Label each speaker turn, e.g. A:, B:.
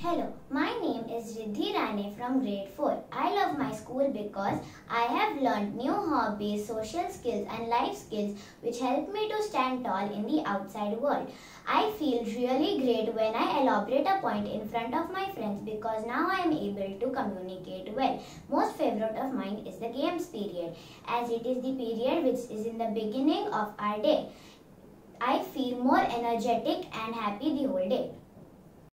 A: Hello, my name is Riddhi Rane from grade 4. I love my school because I have learned new hobbies, social skills and life skills which help me to stand tall in the outside world. I feel really great when I elaborate a point in front of my friends because now I am able to communicate well. Most favorite of mine is the games period as it is the period which is in the beginning of our day. I feel more energetic and happy the whole day.